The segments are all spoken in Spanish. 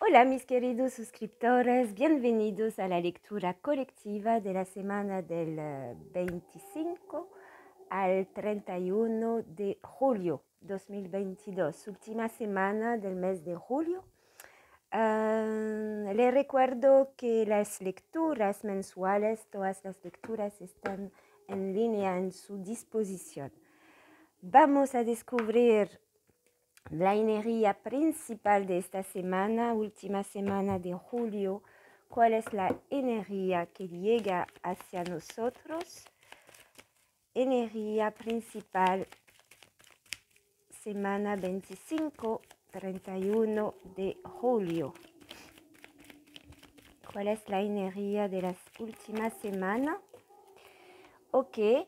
Hola mis queridos suscriptores, bienvenidos a la lectura colectiva de la semana del 25 al 31 de julio 2022, última semana del mes de julio. Uh, les recuerdo que las lecturas mensuales, todas las lecturas están en línea en su disposición. Vamos a descubrir la energía principal de esta semana, última semana de julio, cuál es la energía que llega hacia nosotros. Energía principal, semana 25-31 de julio. ¿Cuál es la energía de las últimas semanas? Ok.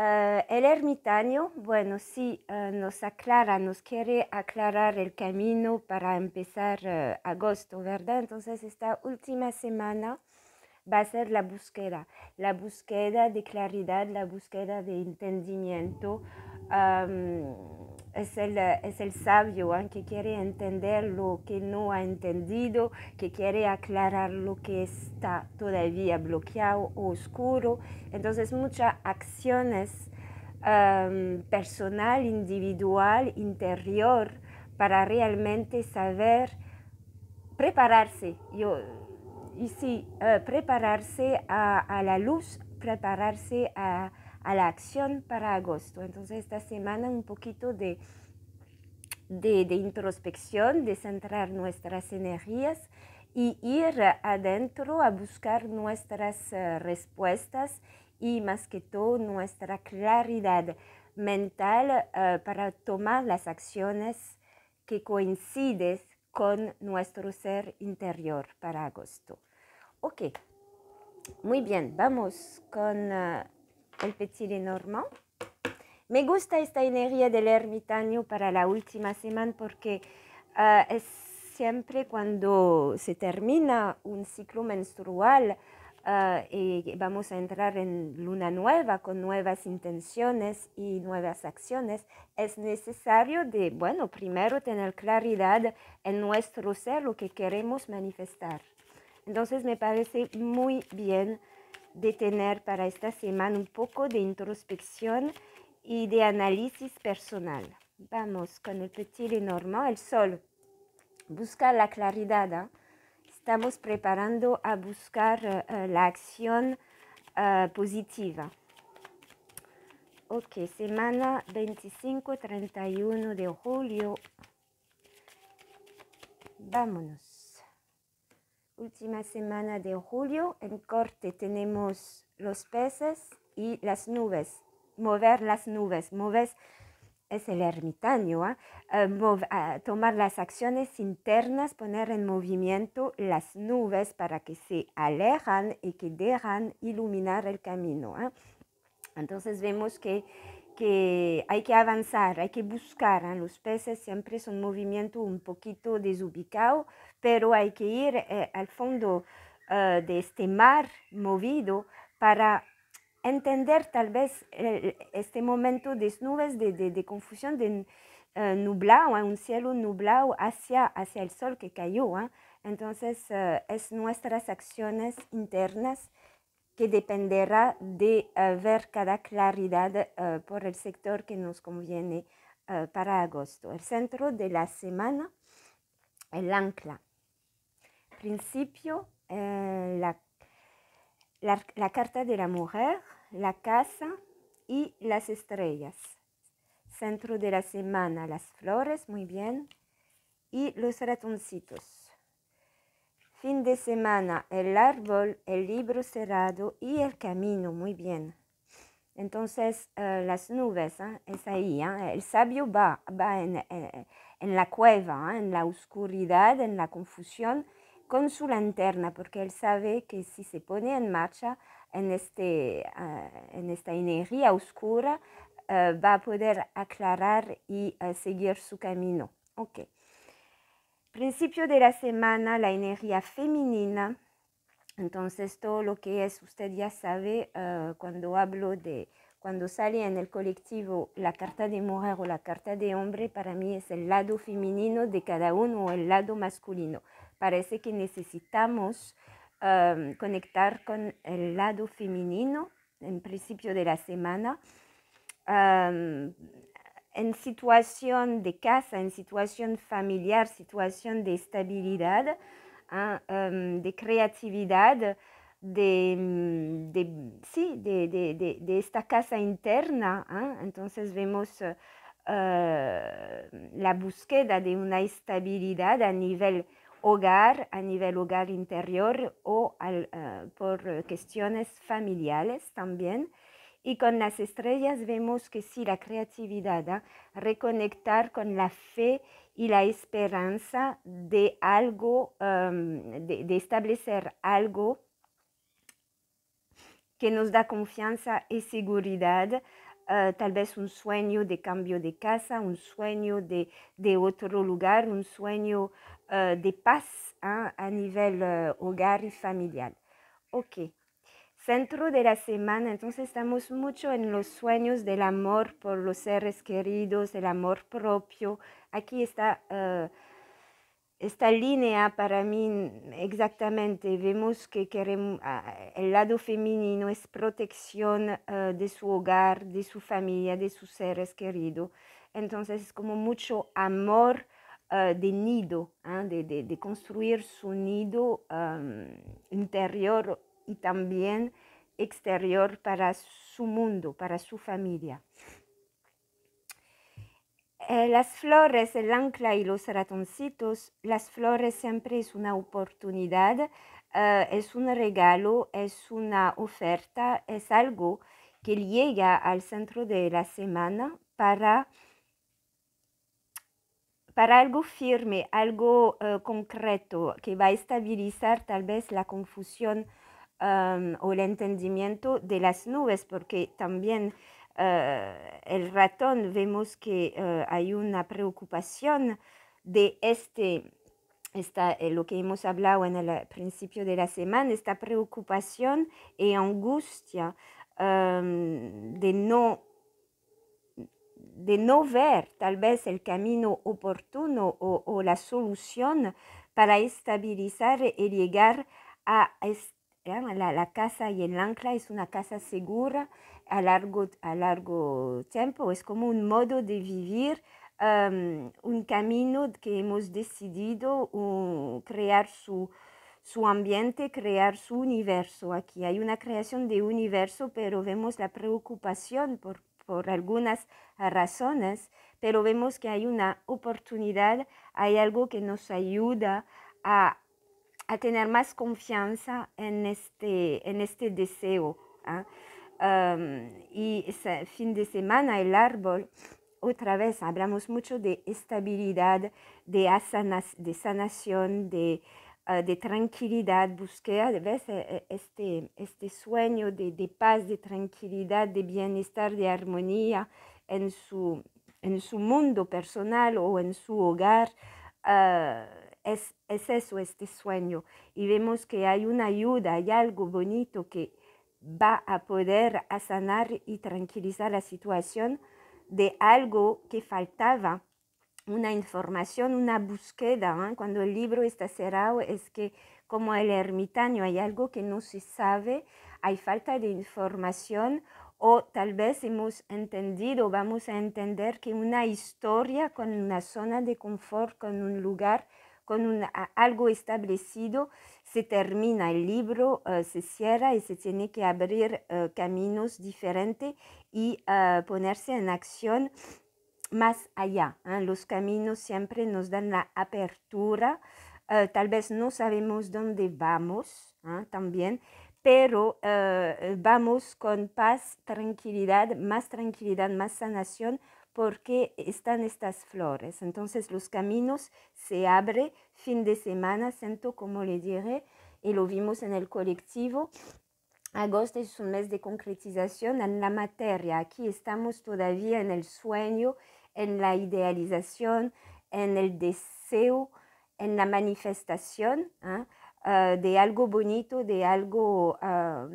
Uh, el ermitaño, bueno, sí, uh, nos aclara, nos quiere aclarar el camino para empezar uh, agosto, ¿verdad? Entonces, esta última semana va a ser la búsqueda, la búsqueda de claridad, la búsqueda de entendimiento. Es el, es el sabio ¿eh? que quiere entender lo que no ha entendido, que quiere aclarar lo que está todavía bloqueado o oscuro. Entonces muchas acciones personal, individual, interior, para realmente saber prepararse. Y sí, uh, prepararse a, a la luz, prepararse a a la acción para agosto. Entonces esta semana un poquito de, de, introspección, de centrar nuestras energías y ir adentro a buscar nuestras uh, respuestas y más que todo nuestra claridad mental uh, para tomar las acciones que coinciden con nuestro ser interior para agosto. Ok, muy bien, vamos con uh, el Petit Lenormand. Me gusta esta energía del ermitaño para la última semana porque uh, es siempre cuando se termina un ciclo menstrual uh, y vamos a entrar en luna nueva con nuevas intenciones y nuevas acciones, es necesario de, bueno, primero tener claridad en nuestro ser, lo que queremos manifestar. Entonces me parece muy bien de tener para esta semana un poco de introspección y de análisis personal. Vamos con el petit Lenormand, el sol. Busca la claridad. ¿eh? Estamos preparando a buscar uh, la acción uh, positiva. Ok, semana 25-31 de julio. Vámonos última semana de julio. En corte tenemos los peces y las nubes. Mover las nubes. Mover es el ermitaño. ¿eh? Uh, uh, tomar las acciones internas, poner en movimiento las nubes para que se alejan y que dejan iluminar el camino. ¿eh? Entonces vemos que hay que avanzar, hay que buscar. ¿eh? Los peces siempre son movimiento un poquito desubicado, pero hay que ir eh, al fondo uh, de este mar movido para entender tal vez eh, este momento de nubes, de, de, confusión, de nublado, ¿eh? un cielo nublado hacia, hacia el sol que cayó. ¿eh? Entonces, es nuestras acciones internas que dependerá de ver cada claridad por el sector que nos conviene para agosto. El centro de la semana, el ancla. Principio, la, la, la, carta de la mujer, la casa y las estrellas. Centro de la semana, las flores, muy bien, y los ratoncitos. Fin de semana, el árbol, el libro cerrado y el camino. Muy bien. Entonces, uh, las nubes, ¿eh? es ahí. ¿eh? El sabio va, va en, en, en la cueva, en la oscuridad, en la confusión, con su lanterna, porque él sabe que si se pone en marcha en, este, uh, en esta energía oscura, va a poder aclarar y seguir su camino. Okay. Principio de la semana, la energía femenina. Entonces, todo lo que es, usted ya sabe, uh, cuando hablo de cuando sale en el colectivo la carta de mujer o la carta de hombre, para mí es el lado femenino de cada uno o el lado masculino. Parece que necesitamos conectar con el lado femenino en principio de la semana. En situación de casa, en situación familiar, situación de estabilidad, ¿ah? de creatividad, de, mm, sí, de, de, de, esta casa interna. ¿ah? Entonces vemos uh, la búsqueda de una estabilidad a nivel hogar, a nivel hogar interior o al, uh, por cuestiones familiares también. Y con las estrellas vemos que sí, la creatividad, ¿ah? reconectar con la fe y la esperanza de algo, um, de, establecer algo que nos da confianza y seguridad, uh, tal vez un sueño de cambio de casa, un sueño de, de otro lugar, un sueño uh, de paz ¿eh? a nivel uh, hogar y familiar. Ok. Centro de la semana, entonces estamos mucho en los sueños del amor por los seres queridos, el amor propio. Aquí está esta línea para mí exactamente. Vemos que queremos, el lado femenino es protección uh, de su hogar, de su familia, de sus seres queridos. Entonces es como mucho amor uh, de nido, ¿eh? de, de, construir su nido interior y también exterior para su mundo, para su familia. Eh, las flores, el ancla y los ratoncitos, las flores siempre es una oportunidad, uh, es un regalo, es una oferta, es algo que llega al centro de la semana para, para algo firme, algo uh, concreto que va a estabilizar tal vez la confusión o el entendimiento de las nubes, porque también uh, el ratón vemos que uh, hay una preocupación de este, esta, eh, lo que hemos hablado en el principio de la semana, esta preocupación y angustia de, no, de no ver tal vez el camino oportuno o, la solución para estabilizar y llegar a, la, la, casa y el ancla es una casa segura, a largo, a largo tiempo. Es como un modo de vivir, um, un camino que hemos decidido crear su, su ambiente, crear su universo. Aquí hay una creación de universo, pero vemos la preocupación por, por algunas razones, pero vemos que hay una oportunidad, hay algo que nos ayuda a, a tener más confianza en este, en este deseo. ¿ah? Y ese fin de semana el árbol, otra vez hablamos mucho de estabilidad, de, asanas, de sanación, de, uh, de tranquilidad, búsqueda de vez e, e, este, este sueño de, de, paz, de tranquilidad, de bienestar, de armonía en su, en su mundo personal o en su hogar. Uh, es, es eso, este sueño. Y vemos que hay una ayuda, hay algo bonito que va a poder sanar y tranquilizar la situación de algo que faltaba, una información, una búsqueda. ¿eh? Cuando el libro está cerrado es que como el ermitaño hay algo que no se sabe, hay falta de información o tal vez hemos entendido, vamos a entender que una historia con una zona de confort, con un lugar, con algo establecido, se termina el libro, uh, se cierra y se tiene que abrir uh, caminos diferentes y uh, ponerse en acción más allá. ¿eh? Los caminos siempre nos dan la apertura, tal vez no sabemos dónde vamos ¿eh? también, pero vamos con paz, tranquilidad, más tranquilidad, más sanación, porque están estas flores. Entonces los caminos se abren fin de semana, siento como le diré, y lo vimos en el colectivo. Agosto es un mes de concretización en la materia. Aquí estamos todavía en el sueño, en la idealización, en el deseo, en la manifestación ¿eh? uh, de algo bonito, de algo uh,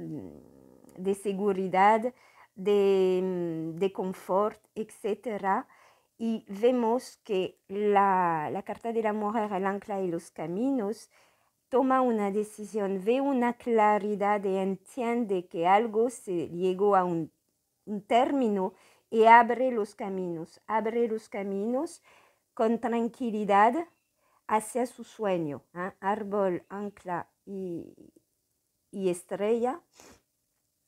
de seguridad, de, de confort, etc. Y vemos que la, la carta de la mujer, el ancla y los caminos, toma una decisión, ve una claridad y entiende que algo se llegó a un, un término y abre los caminos, abre los caminos con tranquilidad hacia su sueño. ¿eh? Árbol, ancla y, estrella.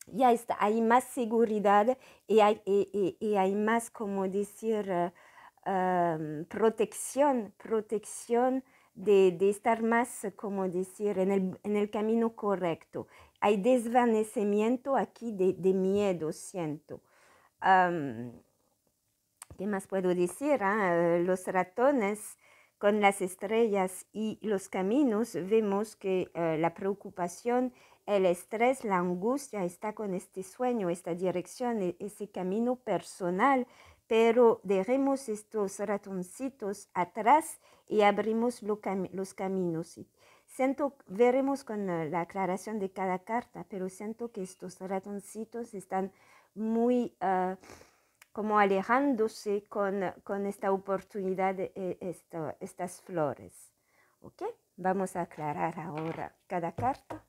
Ya está, hay más seguridad y hay, más, como decir, uh, um, protección, protección de, estar más, como decir, en el, en el, camino correcto. Hay desvanecimiento aquí de miedo, siento. ¿Qué más puedo decir? Eh? Los ratones con las estrellas y los caminos vemos que uh, la preocupación, el estrés, la angustia está con este sueño, esta dirección, e, ese camino personal, pero dejemos estos ratoncitos atrás y abrimos los caminos. Siento, veremos con uh, la aclaración de cada carta, pero siento que estos ratoncitos están muy uh, como alejándose con, con esta oportunidad eh, estas flores. ¿Ok? Vamos a aclarar ahora cada carta.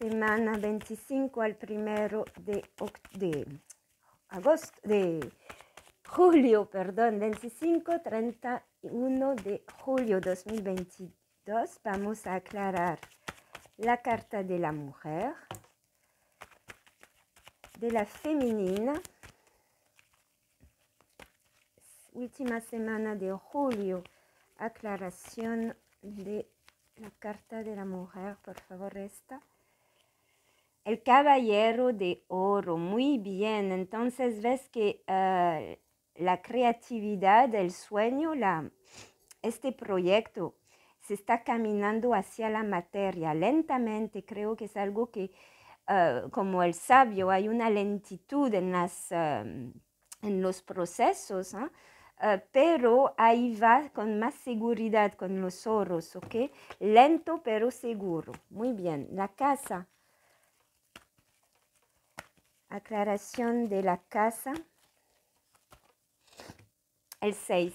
Semana 25 al primero de, de agosto, de julio, perdón, 25, 31 de julio 2022. Vamos a aclarar la carta de la mujer, de la femenina, última semana de julio, aclaración de la carta de la mujer, por favor, esta. El caballero de oro, muy bien, entonces ves que uh, la creatividad, el sueño, la, este proyecto se está caminando hacia la materia lentamente. Creo que es algo que, uh, como el sabio, hay una lentitud en, las, uh, en los procesos, uh, pero ahí va con más seguridad con los oros, ¿ok? Lento pero seguro. Muy bien. La casa. Aclaración de la casa. El 6.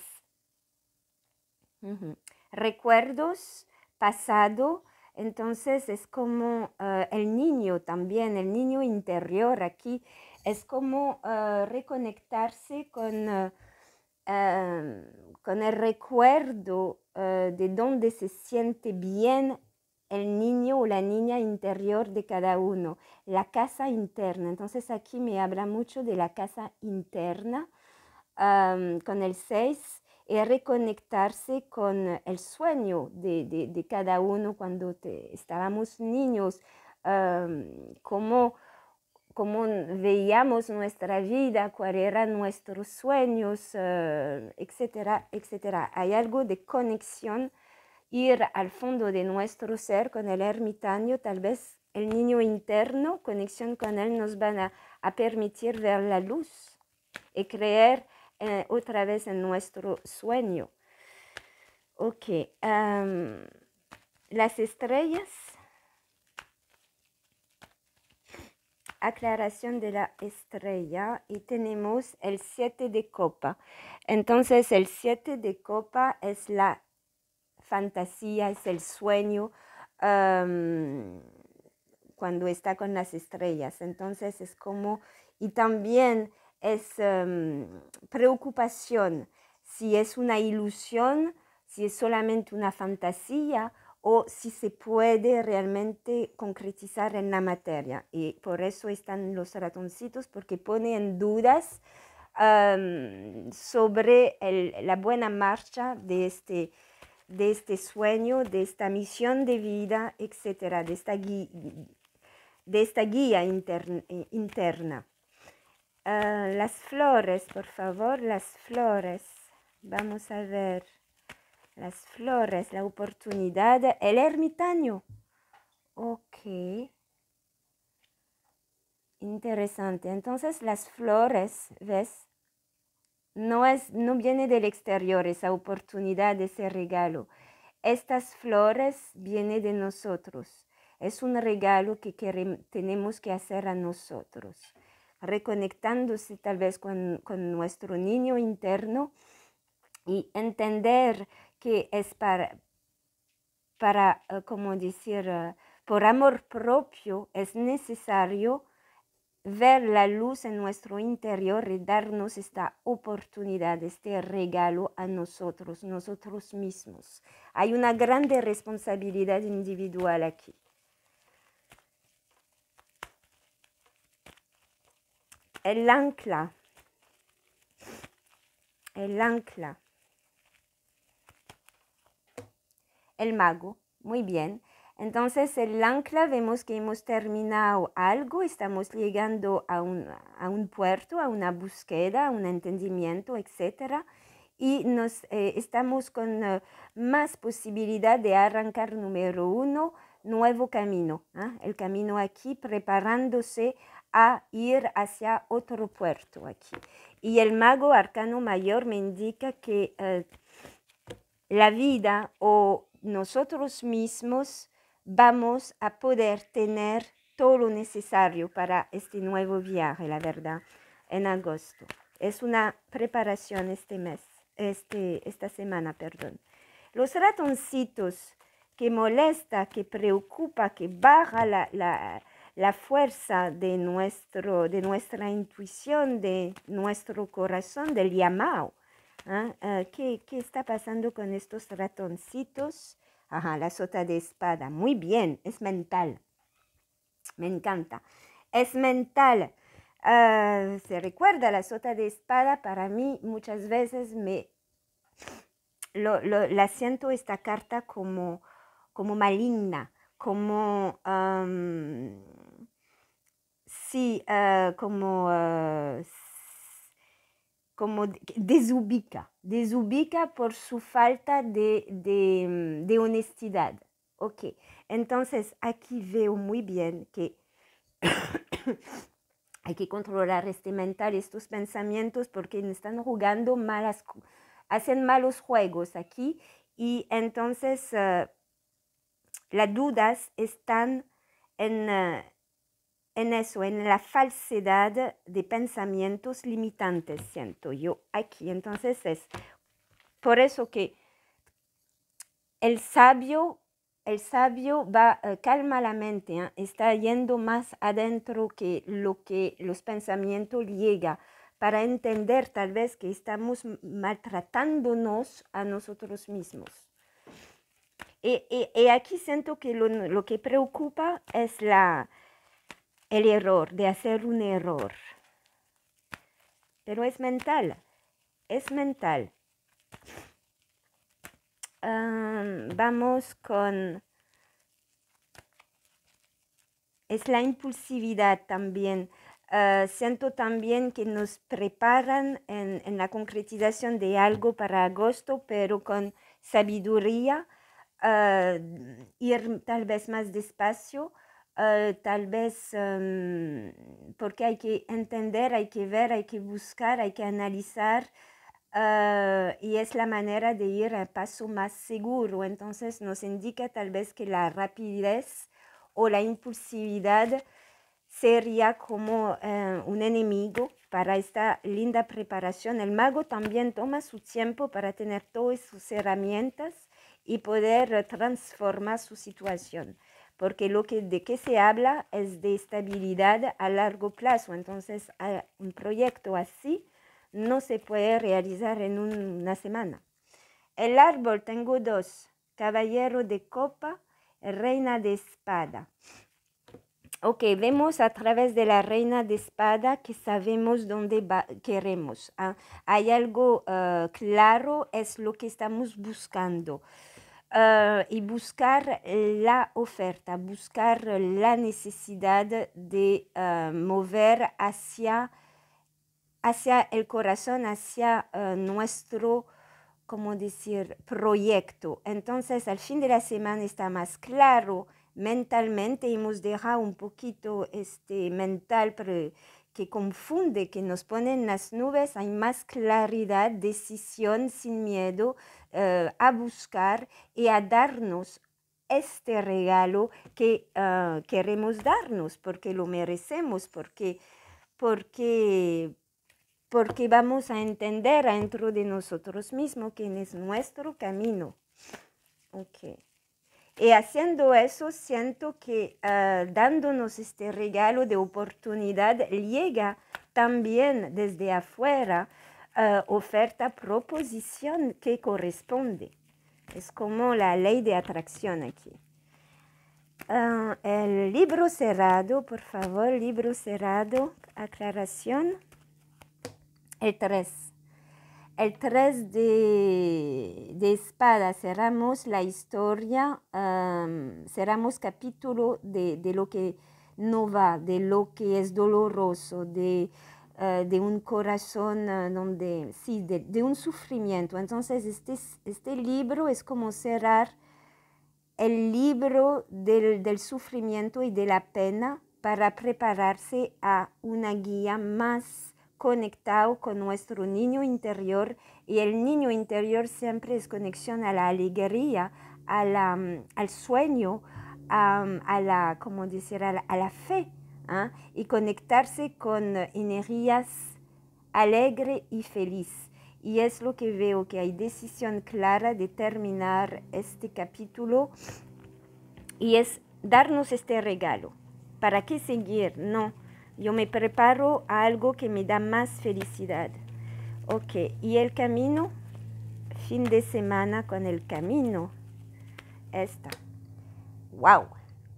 Uh -huh recuerdos pasado, entonces es como uh, el niño también, el niño interior aquí, es como uh, reconectarse con, uh, con el recuerdo de donde se siente bien el niño o la niña interior de cada uno, la casa interna. Entonces aquí me habla mucho de la casa interna um, con el 6 y reconectarse con el sueño de, de, de cada uno cuando te, estábamos niños, um, cómo, cómo, veíamos nuestra vida, cuáles eran nuestros sueños, uh, etcétera, etcétera. Hay algo de conexión, ir al fondo de nuestro ser con el ermitaño, tal vez el niño interno, conexión con él nos van a, a permitir ver la luz y creer eh, otra vez en nuestro sueño. Ok, las estrellas. Aclaración de la estrella y tenemos el 7 de copa. Entonces el 7 de copa es la fantasía, es el sueño cuando está con las estrellas. Entonces es como, y también es um, preocupación, si es una ilusión, si es solamente una fantasía o si se puede realmente concretizar en la materia. Y por eso están los ratoncitos, porque ponen dudas um, sobre el, la buena marcha de este, de este sueño, de esta misión de vida, etc., de esta guía, interna. interna. Uh, las flores, por favor, las flores. Vamos a ver las flores, la oportunidad, el ermitaño. Ok. Interesante. Entonces las flores, ¿ves? No, es, no viene del exterior esa oportunidad, ese regalo. estas flores vienen de nosotros. Es un regalo que tenemos que hacer a nosotros, reconectándose tal vez con, nuestro niño interno y entender que es para, para eh, como decir, eh, por amor propio es necesario ver la luz en nuestro interior y darnos esta oportunidad, este regalo a nosotros, nosotros mismos. Hay una grande responsabilidad individual aquí. El ancla. El ancla. El mago. Muy bien. Entonces, el ancla vemos que hemos terminado algo, estamos llegando a un, a un puerto, a una búsqueda, a un entendimiento, etc. Y nos, eh, estamos con eh, más posibilidad de arrancar, número uno, nuevo camino. ¿ah? El camino aquí preparándose a ir hacia otro puerto aquí. Y el mago arcano mayor me indica que eh, la vida o nosotros mismos vamos a poder tener todo lo necesario para este nuevo viaje, la verdad, en agosto. Es una preparación este mes, este, esta semana, perdón. Los ratoncitos que molesta, que preocupa, que baja la, la, la fuerza de, nuestro, de nuestra intuición, de nuestro corazón, del llamado. ¿ah? Ah, ¿Qué, ¿Qué está pasando con estos ratoncitos? Ajá, la sota de espada. Muy bien, es mental. Me encanta. Es mental. Ah, se recuerda la sota de espada, para mí muchas veces me lo, la siento esta carta como, como maligna, como sí, ah, como ah, como desubica, desubica por su falta de, de, honestidad. Ok, entonces aquí veo muy bien que hay que controlar este mental, estos pensamientos, porque están jugando malas, hacen malos juegos aquí y entonces uh, las dudas están en, uh, en eso, en la falsedad de pensamientos limitantes, siento yo aquí. Entonces es por eso que el sabio, el sabio va, uh, calma la mente, ¿eh? está yendo más adentro que lo que los pensamientos llega para entender tal vez que estamos maltratándonos a nosotros mismos. Y, y, aquí siento que lo, lo que preocupa es la, el error, de hacer un error. Pero es mental, es mental. vamos con... Es la impulsividad también. Ah, siento también que nos preparan en, la concretización de algo para agosto, pero con sabiduría, ah, ir tal vez más despacio eh, tal vez em, porque hay que entender, hay que ver, hay que buscar, hay que analizar eh, y es la manera de ir a paso más seguro. Entonces nos indica tal vez que la rapidez o la impulsividad sería como eh, un enemigo para esta linda preparación. El mago también toma su tiempo para tener todas sus herramientas y poder transformar su situación porque lo que, de qué se habla es de estabilidad a largo plazo. Entonces, un proyecto así no se puede realizar en una semana. El árbol tengo dos, caballero de copa, reina de espada. Ok, vemos a través de la reina de espada que sabemos dónde queremos. ¿ah? Hay algo ah, claro, es lo que estamos buscando. Eh, y buscar la oferta, buscar la necesidad de eh, mover hacia, hacia el corazón, hacia uh, nuestro, como decir, proyecto. Entonces, al fin de la semana está más claro mentalmente, hemos dejado un poquito este mental que confunde, que nos pone en las nubes, hay más claridad, decisión sin miedo eh, a buscar y a darnos este regalo que ah, queremos darnos, porque lo merecemos, porque, porque, porque vamos a entender dentro de nosotros mismos quién es nuestro camino. Okay. Y haciendo eso, siento que ah, dándonos este regalo de oportunidad, llega también desde afuera uh, oferta, proposición que corresponde. Es como la ley de atracción aquí. Ah, el libro cerrado, por favor, libro cerrado, aclaración. El 3. El 3 de, de espada, cerramos la historia, cerramos capítulo de, de, lo que no va, de lo que es doloroso, de, uh, de un corazón uh, donde, sí, de, de, un sufrimiento. Entonces, este, este libro es como cerrar el libro del, del sufrimiento y de la pena para prepararse a una guía más conectado con nuestro niño interior. Y el niño interior siempre es conexión a la alegría, a la, mm, al sueño, a, la, como decir, a a la fe ¿ah? y conectarse con energías alegre y feliz. Y es lo que veo que hay decisión clara de terminar este capítulo y es darnos este regalo. ¿Para qué seguir? No yo me preparo a algo que me da más felicidad. Ok, y el camino, fin de semana con el camino. Esta. ¡Wow!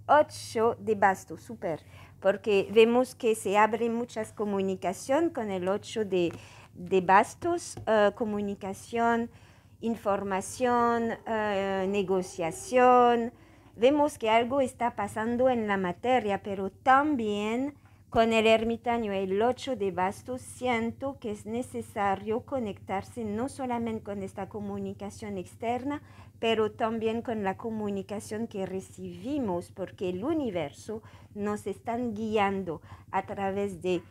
Ocho de bastos, súper. Porque vemos que se abre muchas comunicación con el ocho de, de bastos, uh, comunicación, información, uh, negociación. Vemos que algo está pasando en la materia, pero también con el ermitaño el 8 de bastos siento que es necesario conectarse no solamente con esta comunicación externa, pero también con la comunicación que recibimos, porque el universo nos está guiando a través de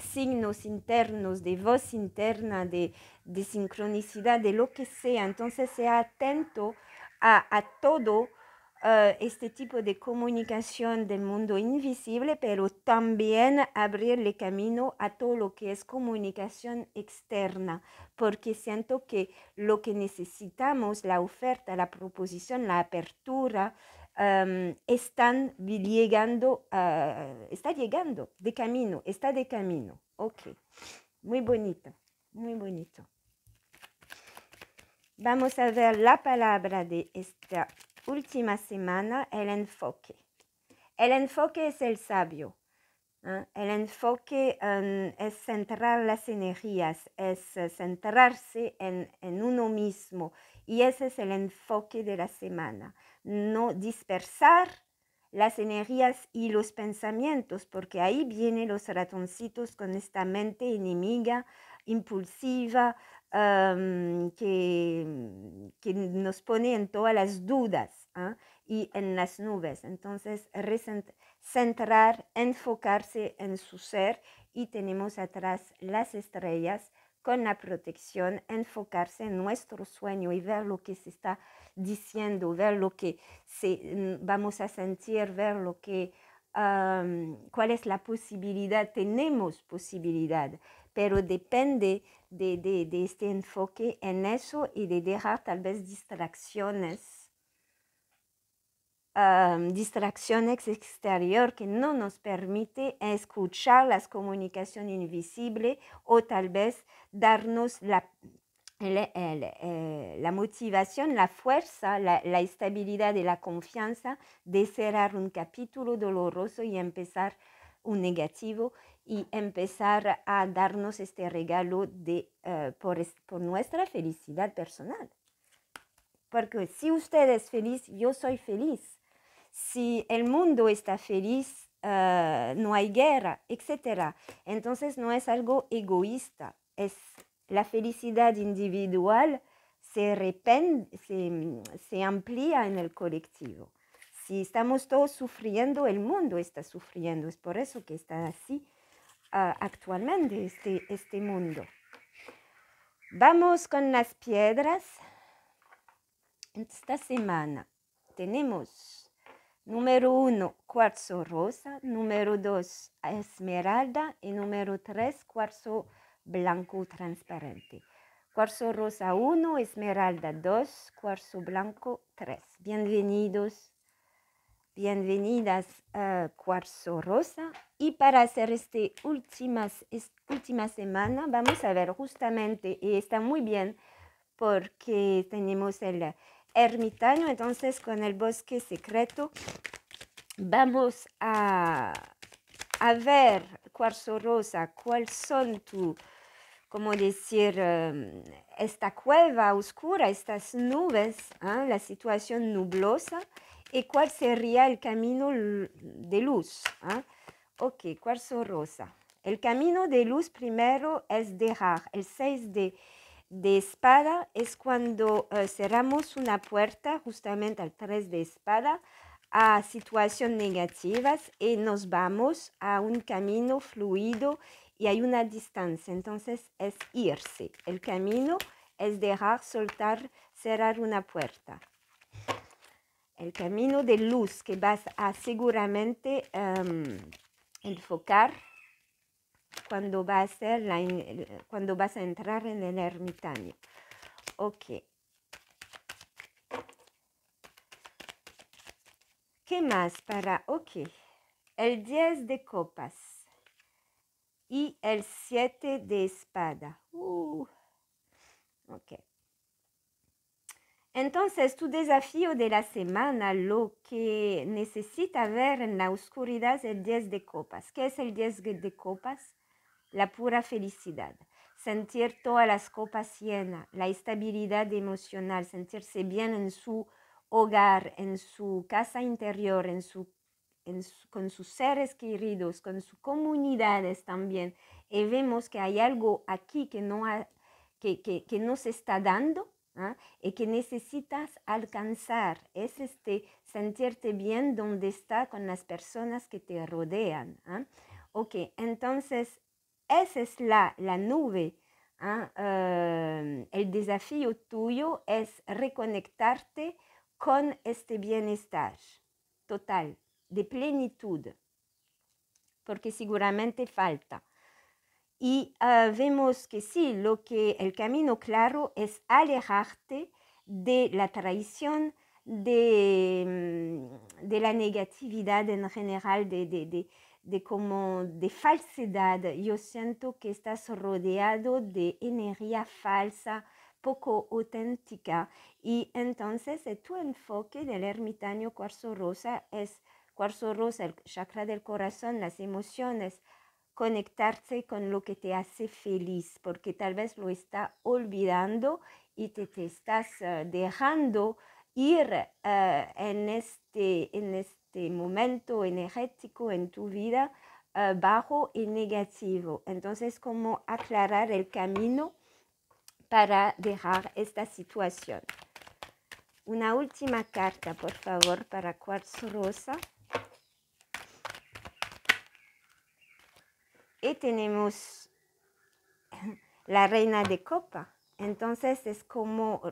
signos internos, de voz interna, de, de sincronicidad, de lo que sea. Entonces, sea atento a, a todo uh, este tipo de comunicación del mundo invisible, pero también abrirle camino a todo lo que es comunicación externa, porque siento que lo que necesitamos, la oferta, la proposición, la apertura, um, están llegando, uh, está llegando de camino, está de camino. Ok, muy bonito, muy bonito. Vamos a ver la palabra de esta última semana, el enfoque. El enfoque es el sabio. ¿eh? El enfoque um, es centrar las energías, es uh, centrarse en, en, uno mismo. Y ese es el enfoque de la semana. No dispersar las energías y los pensamientos, porque ahí vienen los ratoncitos con esta mente enemiga, impulsiva, um, que, nos pone en todas las dudas ¿eh? y en las nubes. Entonces, centrar, enfocarse en su ser y tenemos atrás las estrellas con la protección, enfocarse en nuestro sueño y ver lo que se está diciendo, ver lo que se, vamos a sentir, ver lo que, cuál es la posibilidad, tenemos posibilidad, pero depende de, de, de, este enfoque en eso y de dejar tal vez distracciones, distracciones exterior que no nos permite escuchar las comunicaciones invisibles o tal vez darnos la, el, eh, la motivación, la fuerza, la, la, estabilidad y la confianza de cerrar un capítulo doloroso y empezar un negativo y empezar a darnos este regalo de, uh, por, por, nuestra felicidad personal. Porque si usted es feliz, yo soy feliz. Si el mundo está feliz, uh, no hay guerra, etc. Entonces no es algo egoísta, es la felicidad individual se, repende, se, se amplía en el colectivo. Si estamos todos sufriendo, el mundo está sufriendo. Es por eso que está así ah, actualmente este, este mundo. Vamos con las piedras. Esta semana tenemos número uno, cuarzo rosa, número dos, esmeralda y número tres, cuarzo blanco transparente. Cuarzo rosa 1, esmeralda 2, cuarzo blanco 3. Bienvenidos, bienvenidas a Cuarzo Rosa. Y para hacer esta última semana vamos a ver justamente, y está muy bien porque tenemos el ermitaño, entonces con el bosque secreto vamos a, a ver, Cuarzo Rosa, cuáles son tus como decir, em, esta cueva oscura, estas nubes, ¿ah? la situación nublosa y cuál sería el camino de luz. ¿ah? Ok, cuarzo rosa. El camino de luz primero es dejar el 6 de, de espada, es cuando eh, cerramos una puerta, justamente al 3 de espada, a situaciones negativas y nos vamos a un camino fluido y hay una distancia, entonces es irse. El camino es dejar, soltar, cerrar una puerta. El camino de luz que vas a seguramente em, enfocar cuando, va a ser la, cuando vas a entrar en el ermitaño. Ok. ¿Qué más para? Ok. El 10 de copas y el 7 de espada. Uh. Ok. Entonces, tu desafío de la semana, lo que necesita ver en la oscuridad es el 10 de copas. ¿Qué es el 10 de copas? La pura felicidad. Sentir todas las copas llenas, la estabilidad emocional, sentirse bien en su hogar, en su casa interior, en su con sus seres queridos, con sus comunidades también, y vemos que hay algo aquí que no, que, que, no se está dando ¿ah? y que necesitas alcanzar, es este sentirte bien donde está con las personas que te rodean. ¿ah? Ok, entonces esa es la, la nube. ¿ah? Eh, el desafío tuyo es reconectarte con este bienestar total de plenitud, porque seguramente falta. Y ah, vemos que sí, lo que el camino claro es alejarte de la traición, de, mm, de la negatividad en general, de, de, de, como de falsedad. Yo siento que estás rodeado de energía falsa, poco auténtica. Y entonces tu enfoque del ermitaño cuarzo rosa es cuarzo rosa, el chakra del corazón, las emociones, conectarse con lo que te hace feliz, porque tal vez lo está olvidando y te, te estás eh, dejando ir eh, en, este, en este momento energético en tu vida eh, bajo y negativo. Entonces, ¿cómo aclarar el camino para dejar esta situación? Una última carta, por favor, para cuarzo rosa. Y tenemos la reina de copa. Entonces es como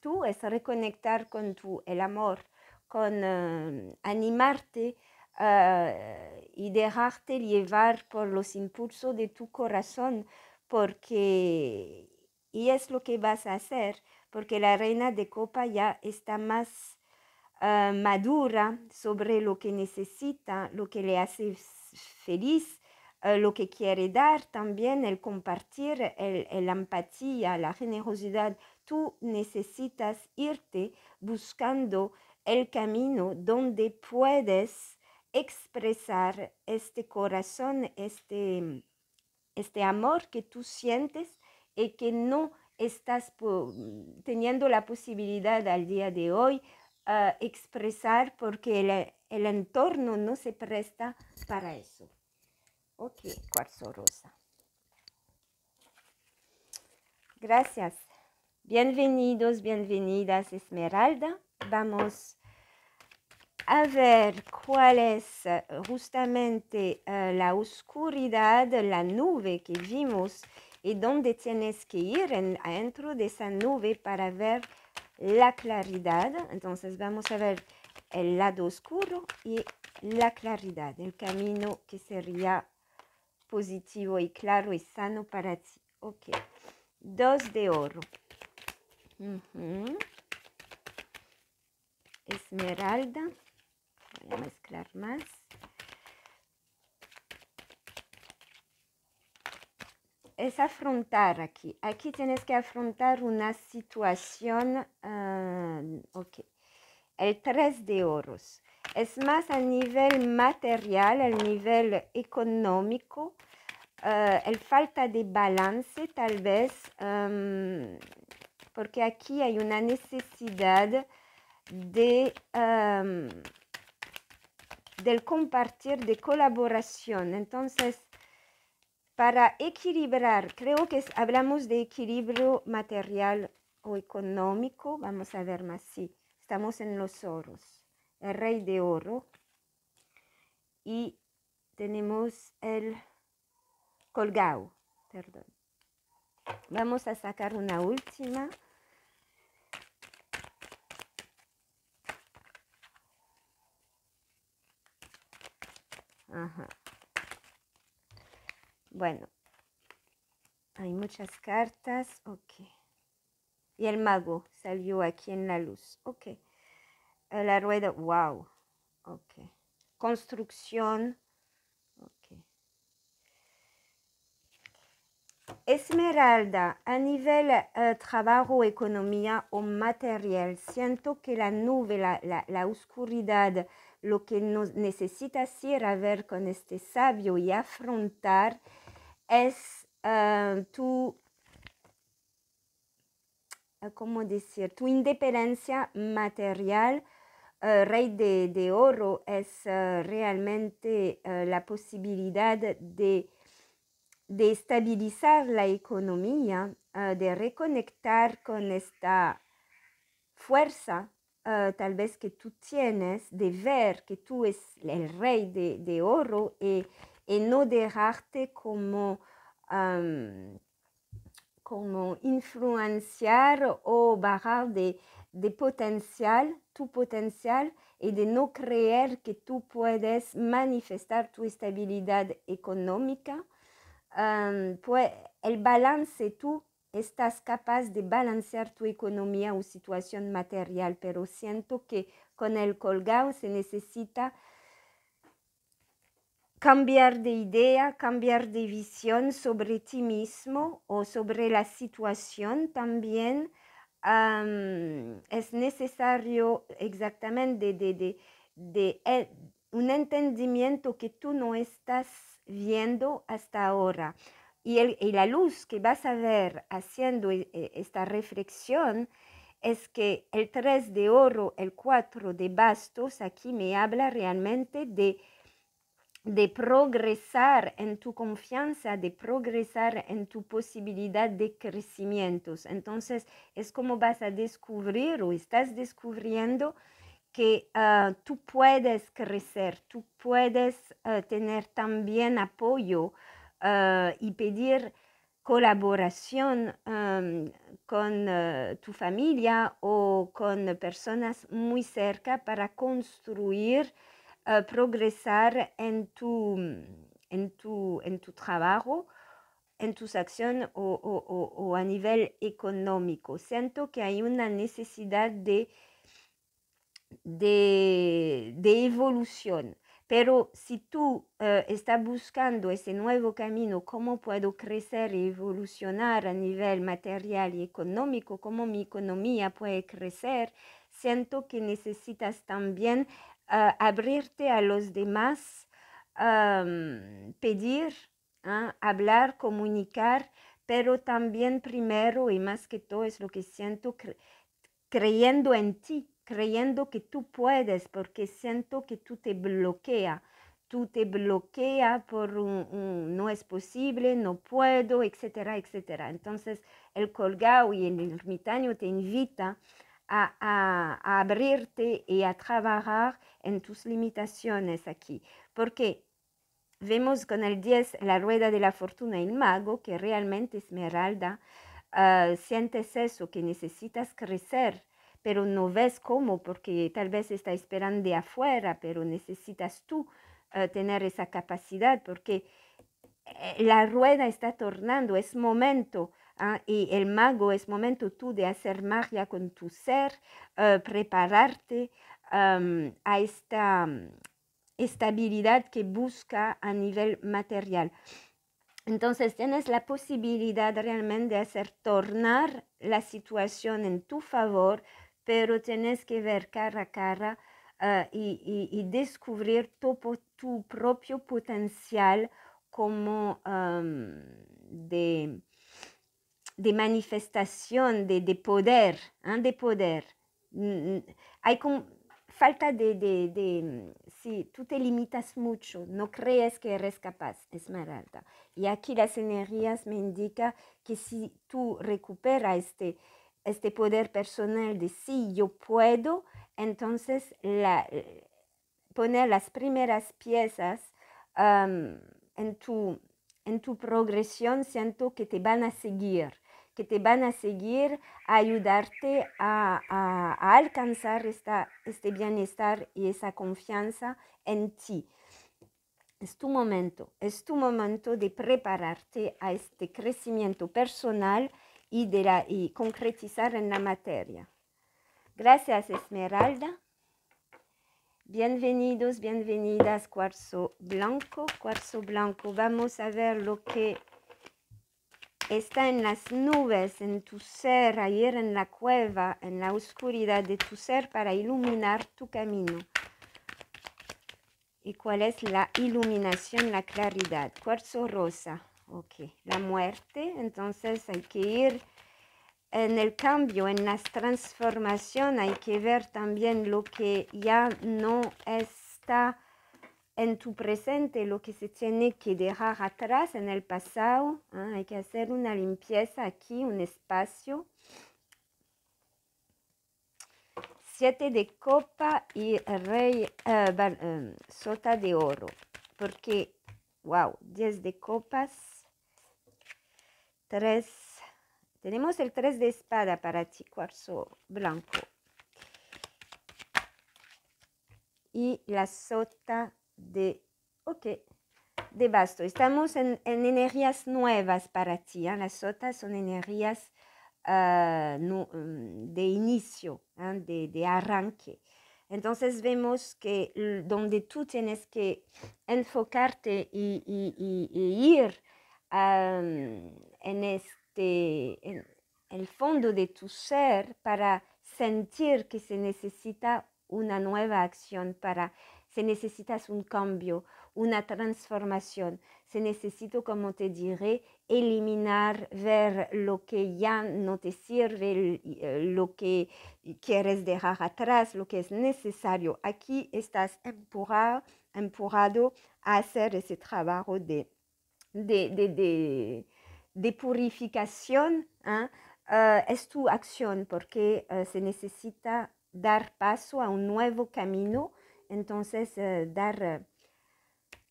tú, es reconectar con tu, el amor, con eh, animarte eh, y dejarte llevar por los impulsos de tu corazón, porque, y es lo que vas a hacer, porque la reina de copa ya está más eh, madura sobre lo que necesita, lo que le hace feliz eh, lo que quiere dar también, el compartir, el, empatía, la generosidad. Tú necesitas irte buscando el camino donde puedes expresar este corazón, este, este amor que tú sientes y que no estás teniendo la posibilidad al día de hoy uh, expresar porque el, el entorno no se presta para eso. Ok, cuarzo rosa. Gracias. Bienvenidos, bienvenidas, Esmeralda. Vamos a ver cuál es eh, justamente eh, la oscuridad, la nube que vimos y dónde tienes que ir en, dentro de esa nube para ver la claridad. Entonces vamos a ver el lado oscuro y la claridad, el camino que sería positivo y claro y sano para ti. Ok. Dos de oro. Esmeralda. Voy a mezclar más. Es afrontar aquí. Aquí tienes que afrontar una situación. ah, ok. El 3 de oros. Es más a nivel material, a nivel económico. ah, el falta de balance tal vez. am, porque aquí hay una necesidad de, am, del compartir, de colaboración. Entonces, para equilibrar, creo que hablamos de equilibrio material o económico. Vamos a ver más, sí. Estamos en los oros. El rey de oro. Y tenemos el colgado, perdón. Vamos a sacar una última. Ajá. Bueno, hay muchas cartas. Ok. Y el mago salió aquí en la luz. Ok. La rueda. Wow. Ok. Construcción. Ok. Esmeralda, a nivel eh, trabajo, economía o material, siento que la nube, la, oscuridad, lo que nos necesitas ir a ver con este sabio y afrontar es eh, tu, eh, ¿cómo decir? Tu independencia material. Eh, rey de, de oro es eh, realmente eh, la posibilidad de de estabilizar la economía, de reconectar con esta fuerza tal vez que tú tienes, de ver que tú es el rey de, de oro y, y no dejarte como, como influenciar o bajar de, de potencial, tu potencial y de no creer que tú puedes manifestar tu estabilidad económica pues el balance, tú estás capaz de balancear tu economía o situación material, pero siento que con el colgado se necesita cambiar de idea, cambiar de visión sobre ti mismo o sobre la situación también. Es necesario exactamente de, de, de, eh, un entendimiento que tú no estás viendo hasta ahora. Y, el- y la luz que vas a ver haciendo e- e- esta reflexión es que el 3 de oro, el 4 de bastos, aquí me habla realmente de, de progresar en tu confianza, de progresar en tu posibilidad de crecimientos. Entonces es como vas a descubrir o estás descubriendo que ah, tú puedes crecer, tú puedes ah, tener también apoyo ah, y pedir colaboración con tu familia o con personas muy cerca para construir, ah, progresar en tu, en tu, en tu trabajo en tus acciones o, a nivel económico. Siento que hay una necesidad de de, de evolución. Pero si tú eh, estás buscando ese nuevo camino, cómo puedo crecer y evolucionar a nivel material y económico, cómo mi economía puede crecer, siento que necesitas también abrirte a los demás, pedir, ah, hablar, comunicar, pero también primero y más que todo es lo que siento, cre- creyendo en ti, creyendo que tú puedes, porque siento que tú te bloquea, tú te bloquea por un, un no es posible, no puedo, etcétera, etcétera. Entonces el colgado y el ermitaño te invita a, a, abrirte y a trabajar en tus limitaciones aquí. Porque vemos con el 10 la rueda de la fortuna el mago, que realmente Esmeralda, uh, sientes eso, que necesitas crecer, pero no ves cómo, porque tal vez está esperando de afuera, pero necesitas tú uh, tener esa capacidad, porque eh, la rueda está tornando, es momento ¿ah? y el mago es momento tú de hacer magia con tu ser, uh, prepararte a esta estabilidad que busca a nivel material. Entonces tienes la posibilidad realmente de hacer tornar la situación en tu favor, pero tienes que ver cara a cara uh, y, descubrir tu, propio potencial como de de manifestación, de, de poder, ¿eh? de poder. Hay con, falta de, de, de, si tú te limitas mucho, no crees que eres capaz, Esmeralda. Y aquí las energías me indican que si tú recuperas este, este poder personal de sí, yo puedo, entonces la, poner las primeras piezas um, en, tu, en tu progresión, siento que te van a seguir que te van a seguir a ayudarte a, alcanzar este bienestar y esa confianza en ti. Es tu momento, es tu momento de prepararte a este crecimiento personal y, de la, y concretizar en la materia. Gracias Esmeralda. Bienvenidos, bienvenidas, cuarzo blanco, cuarzo blanco. Vamos a ver lo que está en las nubes, en tu ser, ayer en la cueva, en la oscuridad de tu ser para iluminar tu camino. ¿Y cuál es la iluminación, la claridad? Cuarzo rosa. Ok, la muerte. Entonces hay que ir en el cambio, en las transformaciones. Hay que ver también lo que ya no está en tu presente lo que se tiene que dejar atrás en el pasado. ¿eh? Hay que hacer una limpieza aquí, un espacio. Siete de copa y rey, uh, uh, sota de oro. Porque, wow, diez de copas. Tres. Tenemos el tres de espada para ti, cuarzo blanco. Y la sota de, ok, de basto. Estamos en, energías nuevas para ti. ¿eh? Las sotas son energías ah, mm, de inicio, ¿eh? de, de, arranque. Entonces vemos que donde tú tienes que enfocarte y, ir en este, en el fondo de tu ser para sentir que se necesita una nueva acción para se necesita un cambio, una transformación. Se necesita, como te diré, eliminar, ver lo que ya no te sirve, eh, lo que quieres dejar atrás, lo que es necesario. Aquí estás empujado, empujado a hacer ese trabajo de, de, de, de, purificación. ¿eh? Eh, es tu acción porque se necesita dar paso a un nuevo camino entonces eh, dar eh,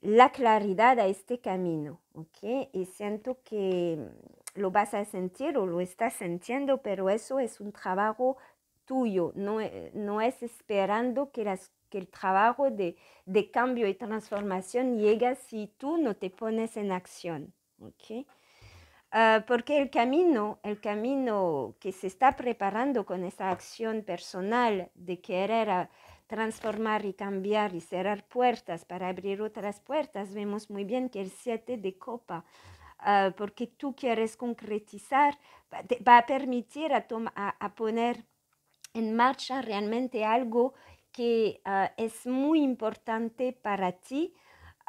la claridad a este camino, ¿ok? Y siento que mm, lo vas a sentir o lo estás sintiendo, pero eso es un trabajo tuyo, no, eh, no es esperando que, el trabajo de, cambio y transformación llegue si tú no te pones en acción, ¿ok? Uh, porque el camino, el camino que se está preparando con esa acción personal de querer transformar y cambiar y cerrar puertas. Para abrir otras puertas, vemos muy bien que el 7 de copa, uh, porque tú quieres concretizar, va a permitir a, a, poner en marcha realmente algo que uh, es muy importante para ti,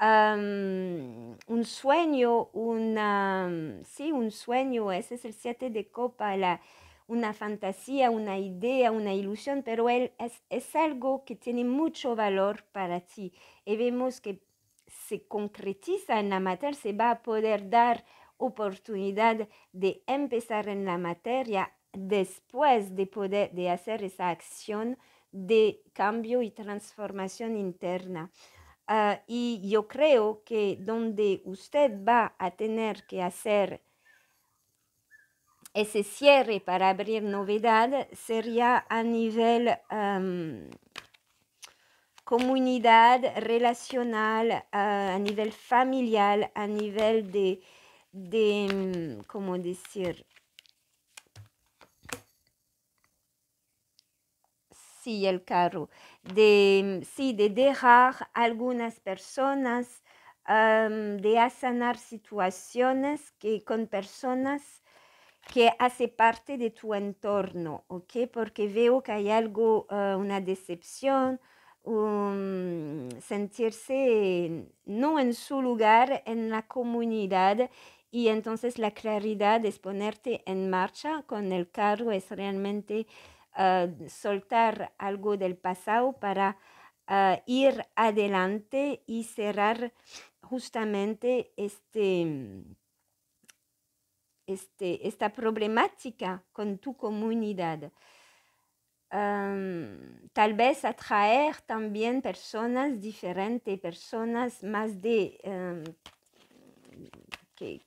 un sueño, una, sí, un sueño, ese es el 7 de copa, la, una fantasía, una idea, una ilusión, pero él es, es, algo que tiene mucho valor para ti. Y vemos que se concretiza en la materia, se va a poder dar oportunidad de empezar en la materia después de poder de hacer esa acción de cambio y transformación interna. Ah, y yo creo que donde usted va a tener que hacer ese cierre para abrir novedad sería a nivel comunidad relacional, a nivel familiar, a nivel de, de ¿cómo decir? Sí, el carro. De, sí, de dejar algunas personas, de sanar situaciones que con personas que hace parte de tu entorno, ¿ok? Porque veo que hay algo, ah, una decepción, sentirse no en su lugar, en la comunidad, y entonces la claridad es ponerte en marcha con el carro, es realmente ah, soltar algo del pasado para ah, ir adelante y cerrar justamente este este, esta problemática con tu comunidad. tal vez atraer también personas diferentes, personas más de que,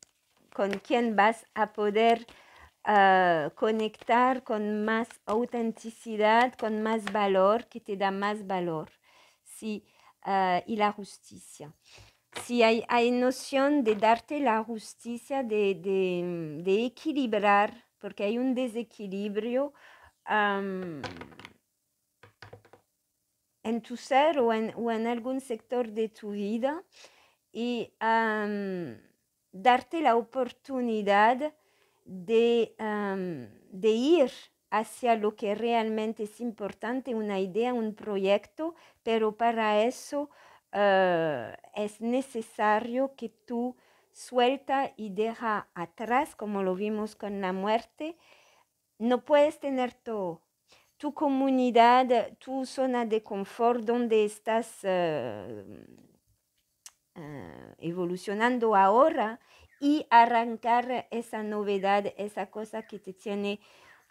con quien vas a poder ah, conectar con más autenticidad, con más valor, que te da más valor. Sí, ah, y la justicia si hay, hay, noción de darte la justicia, de, de, de equilibrar, porque hay un desequilibrio en tu ser o en, o en, algún sector de tu vida y darte la oportunidad de, de ir hacia lo que realmente es importante, una idea, un proyecto, pero para eso eh, es necesario que tú suelta y deja atrás, como lo vimos con la muerte. No puedes tener todo. Tu comunidad, tu zona de confort donde estás eh, eh, evolucionando ahora y arrancar esa novedad, esa cosa que te tiene,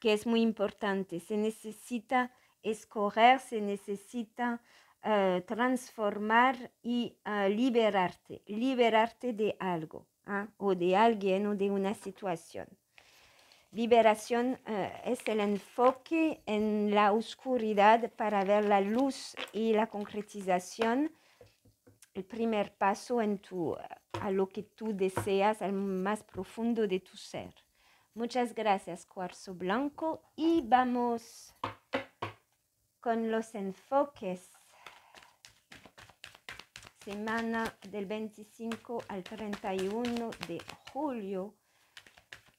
que es muy importante. Se necesita escoger, se necesita eh, transformar y uh, liberarte, liberarte de algo ¿ah? o de alguien o de una situación. Liberación uh, es el enfoque en la oscuridad para ver la luz y la concretización, el primer paso en tu, a lo que tú deseas, al más profundo de tu ser. Muchas gracias, cuarzo blanco, y vamos con los enfoques semana del 25 al 31 de julio.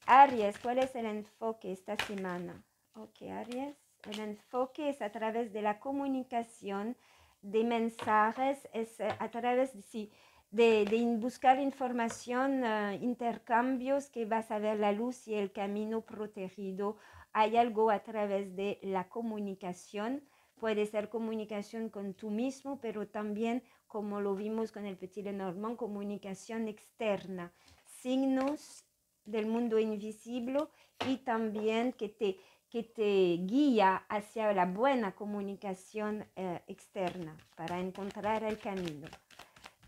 Aries, ¿cuál es el enfoque esta semana? Ok, Aries, el enfoque es a través de la comunicación, de mensajes, es eh, a través sí, de, de, buscar información, uh, intercambios que vas a ver la luz y el camino protegido. Hay algo a través de la comunicación. Puede ser comunicación con tú mismo, pero también como lo vimos con el Petit Lenormand, comunicación externa, signos del mundo invisible y también que te, que te guía hacia la buena comunicación eh, externa para encontrar el camino.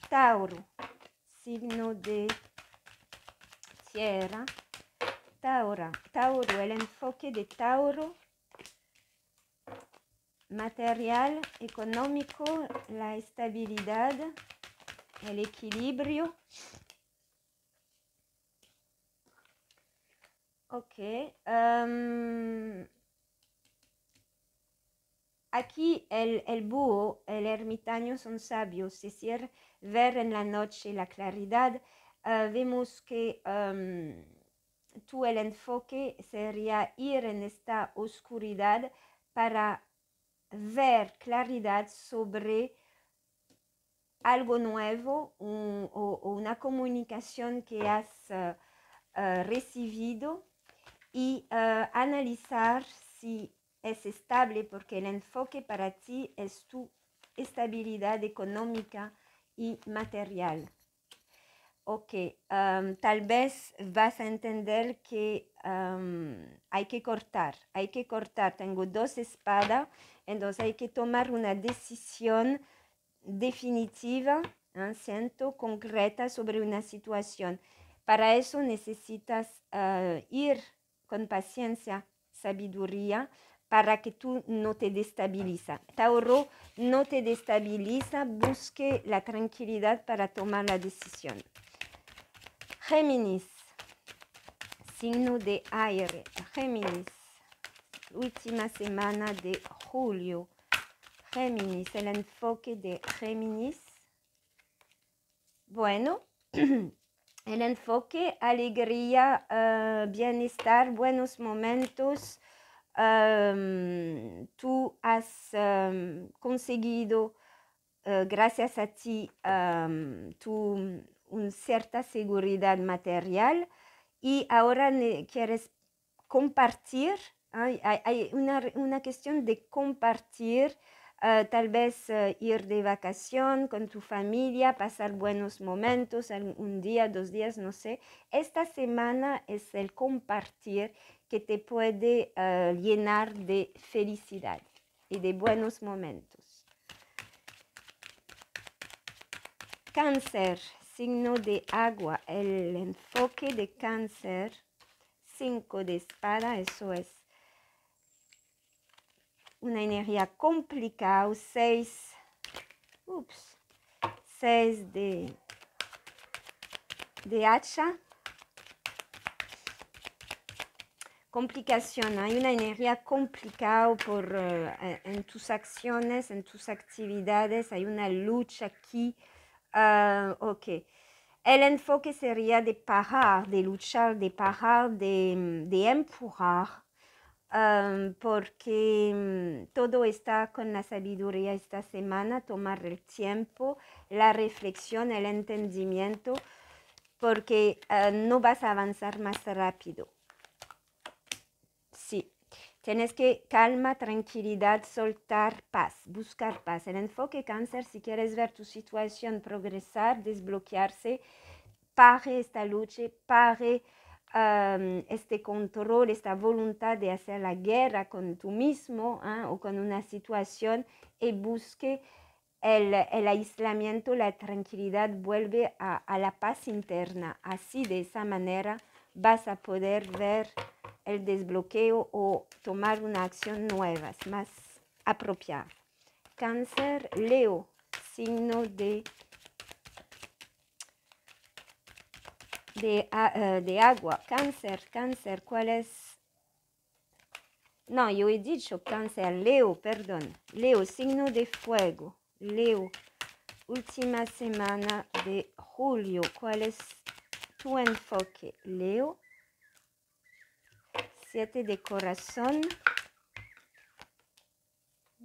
Tauro, signo de tierra. Tauro, Tauro, el enfoque de Tauro material, económico, la estabilidad, el equilibrio. Ok. Um, aquí el, el, búho, el ermitaño son sabios, es decir, ver en la noche la claridad. Uh, vemos que um, tú el enfoque sería ir en esta oscuridad para ver claridad sobre algo nuevo o, una comunicación que has eh, eh, recibido y eh, analizar si es estable porque el enfoque para ti es tu estabilidad económica y material. Ok, um, tal vez vas a entender que um, hay que cortar, hay que cortar. Tengo dos espadas, entonces hay que tomar una decisión definitiva, ¿eh? siento, concreta sobre una situación. Para eso necesitas eh, ir con paciencia, sabiduría, para que tú no te destabiliza. Tauro no te destabiliza, busque la tranquilidad para tomar la decisión. Géminis, signo de aire. Géminis, última semana de julio. Géminis, el enfoque de Géminis. Bueno, el enfoque, alegría, uh, bienestar, buenos momentos. Um, tú has um, conseguido, uh, gracias a ti, tu, una cierta seguridad material y ahora quieres compartir. Hay, una, una, cuestión de compartir Uh, tal vez uh, ir de vacación con tu familia, pasar buenos momentos, un día, dos días, no sé. Esta semana es el compartir que te puede uh, llenar de felicidad y de buenos momentos. Cáncer, signo de agua, el enfoque de cáncer, cinco de espada, eso es una energía complicada, seis, ups, seis de, de hacha. Complicación, hay una energía complicada por, uh, en tus acciones, en tus actividades, hay una lucha aquí. Uh, ok. El enfoque sería de parar, de luchar, de parar, de, de empujar porque mm, todo está con la sabiduría esta semana, tomar el tiempo, la reflexión, el entendimiento, porque ah, no vas a avanzar más rápido. Sí, tienes que calma, tranquilidad, soltar paz, buscar paz. El enfoque cáncer, si quieres ver tu situación progresar, desbloquearse, pare esta lucha, pare este control, esta voluntad de hacer la guerra con tú mismo ¿ah? o con una situación y busque el, el, aislamiento, la tranquilidad, vuelve a, a, la paz interna. Así, de esa manera, vas a poder ver el desbloqueo o tomar una acción nueva, más apropiada. Cáncer, Leo, signo de de, uh, de agua, cáncer, cáncer, ¿cuál es? No, yo he dicho cáncer, Leo, perdón, Leo, signo de fuego, Leo, última semana de julio, ¿cuál es tu enfoque? Leo, siete de corazón,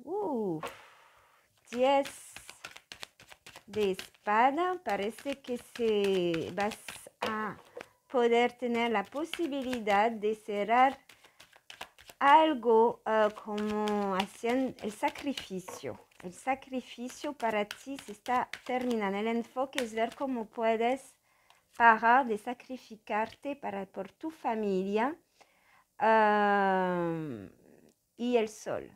Uf, diez de espada, parece que se va poder tener la posibilidad de cerrar algo uh, como haciendo el sacrificio. El sacrificio para ti se está terminando. El enfoque es ver cómo puedes parar de sacrificarte para, por tu familia uh, y el sol.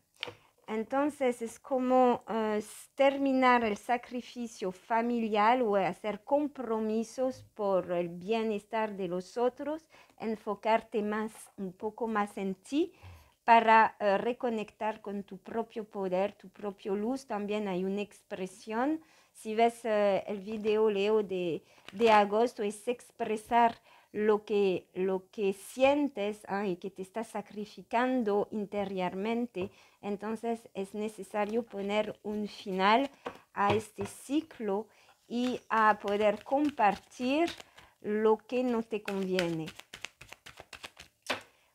Entonces es como uh, terminar el sacrificio familiar o hacer compromisos por el bienestar de los otros, enfocarte más, un poco más en ti para uh, reconectar con tu propio poder, tu propio luz. También hay una expresión, si ves uh, el video Leo de, de agosto, es expresar lo que, lo que sientes y que te está sacrificando interiormente, entonces es necesario poner un final a este ciclo y a poder compartir lo que no te conviene.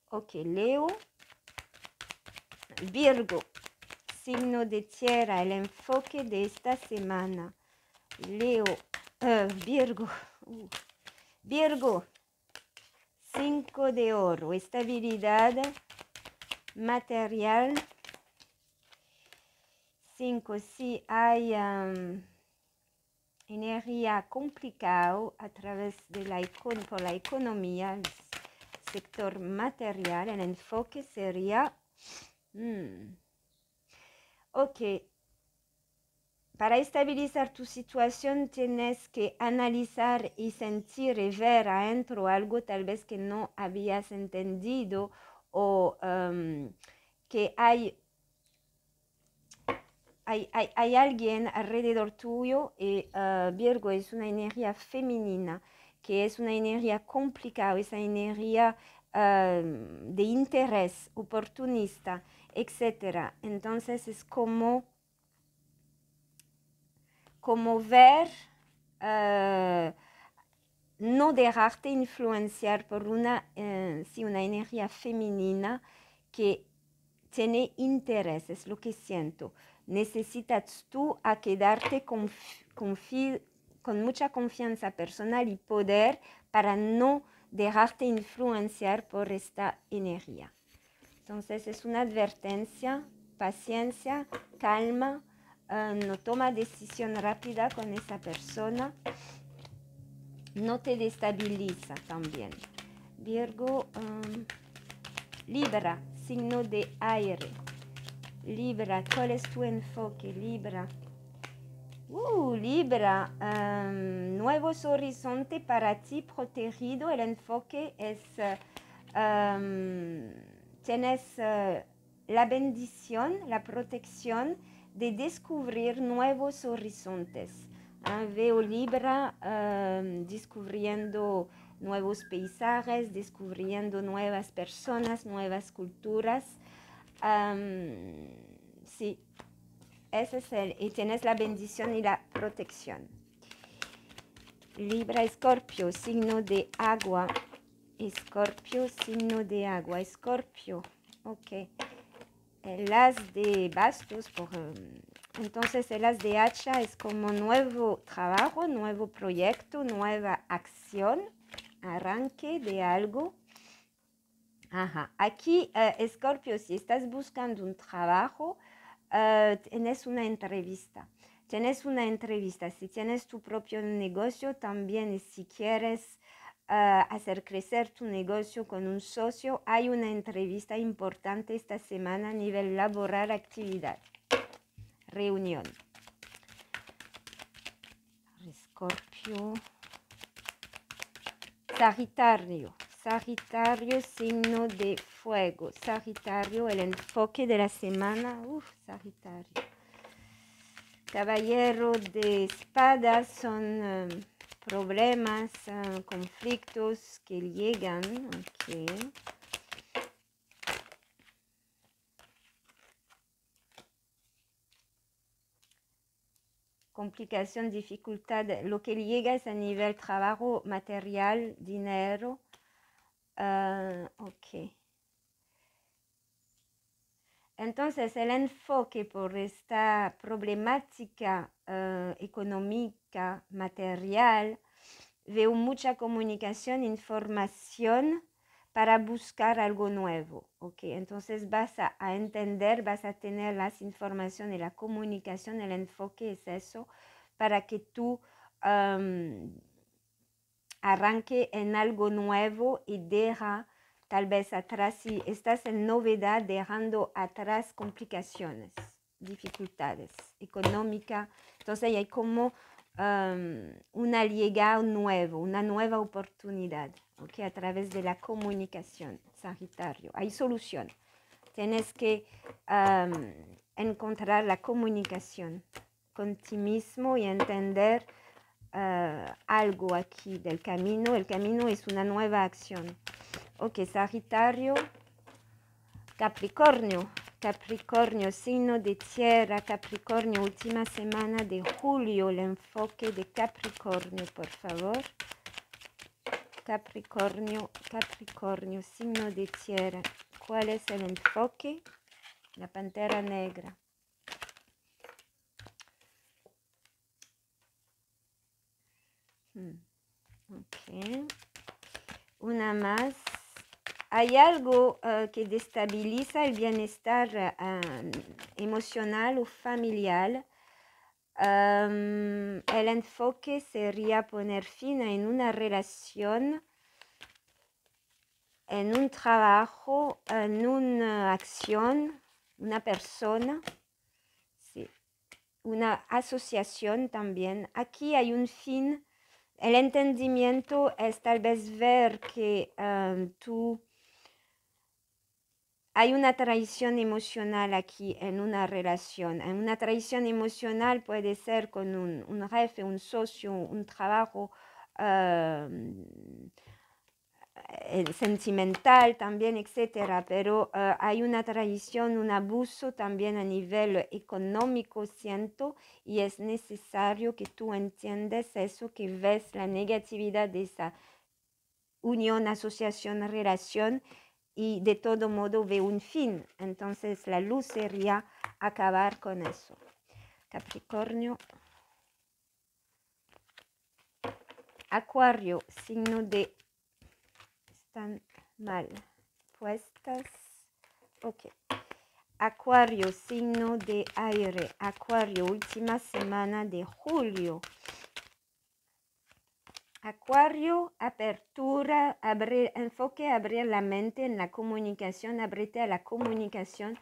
Ok, Leo. Virgo, signo de tierra, el enfoque de esta semana. Leo, uh, Virgo, uh, Virgo, Cinco de oro, estabilidad material. Cinco, si hay um, energía complicada a través de la, por la economía, sector material, el enfoque sería, mm, ok, para estabilizar tu situación tienes que analizar y sentir y ver adentro algo tal vez que no habías entendido o um, que hay, hay, hay, alguien alrededor tuyo y uh, Virgo es una energía femenina que es una energía complicada, esa energía um, de interés oportunista, etc. Entonces es como como ver, uh, no dejarte influenciar por una, uh, una energía femenina que tiene interés, es lo que siento. Necesitas tú a quedarte con, con mucha confianza personal y poder para no dejarte influenciar por esta energía. Entonces es una advertencia, paciencia, calma, Ah, no toma decisión rápida con esa persona, no te destabiliza también. Virgo, um, Libra, signo de aire. Libra, ¿cuál es tu enfoque? Libra. Uh, Libra, um, nuevos horizontes para ti protegido. El enfoque es, um, tienes uh, la bendición, la protección de descubrir nuevos horizontes. Ah, veo Libra descubriendo nuevos paisajes, descubriendo nuevas personas, nuevas culturas. sí, ese es el, y tienes la bendición y la protección. Libra, Escorpio, signo de agua. Escorpio, signo de agua. Escorpio, ok el as de bastos, por, um, entonces el as de hacha es como nuevo trabajo, nuevo proyecto, nueva acción, arranque de algo. Ajá. Aquí, uh, Scorpio, si estás buscando un trabajo, uh, tienes una entrevista. Tienes una entrevista. Si tienes tu propio negocio, también si quieres hacer crecer tu negocio con un socio, hay una entrevista importante esta semana a nivel laboral, actividad, reunión. Escorpio. Sagitario. Sagitario, signo de fuego. Sagitario, el enfoque de la semana. Uf, Sagitario. Caballero de espadas son... Em, problemas, uh, conflictos que llegan. Okay. Complicación, dificultad, lo que llega es a nivel trabajo, material, dinero. Uh, ok. Entonces, el enfoque por esta problemática uh, económica, material, veo mucha comunicación, información para buscar algo nuevo. ¿ok? Entonces vas a, entender, vas a tener las informaciones, la comunicación, el enfoque es eso, para que tú um, arranque en algo nuevo y deja tal vez atrás, si estás en novedad, dejando atrás complicaciones, dificultades económicas. Entonces hay como um, una llegada nueva, una nueva oportunidad, ¿okay? a través de la comunicación, Sagitario. Hay solución. Tienes que encontrar la comunicación con ti mismo y entender uh, algo aquí del camino. El camino es una nueva acción. Ok, Sagitario, Capricornio. Capricornio, signo de tierra, Capricornio, última semana de julio, el enfoque de Capricornio, por favor. Capricornio, Capricornio, signo de tierra. ¿Cuál es el enfoque? La pantera negra. Hmm, ok. Una más hay algo eh, que destabiliza el bienestar eh, emocional o familiar. el enfoque sería poner fin en una relación en un trabajo, en una acción, una persona, una asociación también. Aquí hay un fin. El entendimiento es tal vez ver que um, tú hay una traición emocional aquí en una relación. Una traición emocional puede ser con un, un jefe, un socio, un trabajo uh, sentimental también, etcétera. Pero uh, hay una traición, un abuso también a nivel económico, siento, y es necesario que tú entiendas eso, que ves la negatividad de esa unión, asociación, relación y de todo modo ve un fin. Entonces la luz sería acabar con eso. Capricornio. Acuario, signo de... Están mal puestas. Ok. Acuario, signo de aire. Acuario, última semana de julio. Acuario, apertura, abrir, enfoque, abrir la mente en la comunicación, abrirte a la comunicación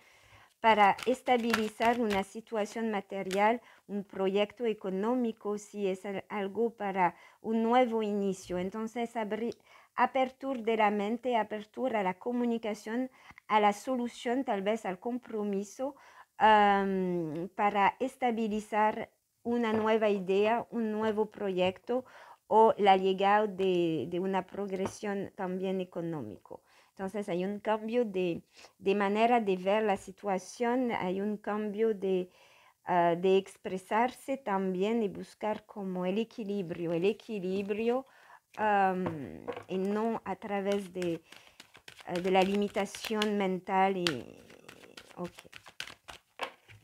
para estabilizar una situación material, un proyecto económico, si es algo para un nuevo inicio. Entonces, abrir, apertura de la mente, apertura a la comunicación, a la solución, tal vez al compromiso, para estabilizar una nueva idea, un nuevo proyecto o la llegada de, una progresión también económico. Entonces hay un cambio de, de, manera de ver la situación, hay un cambio de, uh, de expresarse también y buscar como el equilibrio, el equilibrio y no a través de, uh, de la limitación mental y,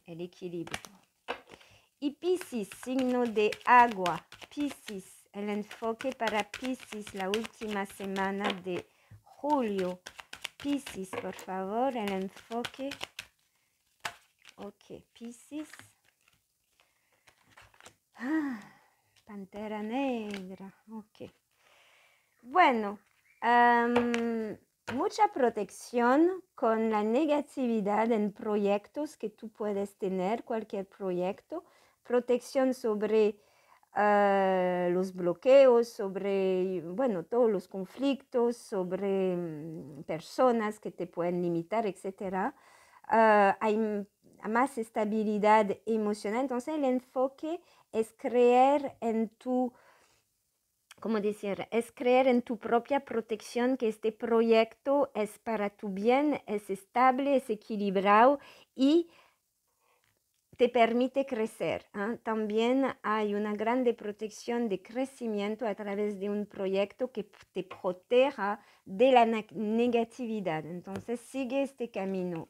el equilibrio. Y Piscis, signo de agua, Piscis el enfoque para Pisces la última semana de julio. Pisces, por favor, el enfoque. Ok, Pisces. Ah, pantera negra. Ok. Bueno, mucha protección con la negatividad en proyectos que tú puedes tener, cualquier proyecto. Protección sobre uh, los bloqueos, sobre, bueno, todos los conflictos, sobre um, personas que te pueden limitar, etc. Uh, hay más estabilidad emocional. Entonces el enfoque es creer en tu, ¿cómo decir? Es creer en tu propia protección, que este proyecto es para tu bien, es estable, es equilibrado y te permite crecer. ¿ah? También hay una grande protección de crecimiento a través de un proyecto que te proteja de la negatividad. Entonces sigue este camino.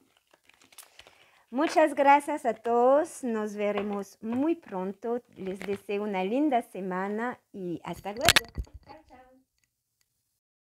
Muchas gracias a todos. Nos veremos muy pronto. Les deseo una linda semana y hasta luego.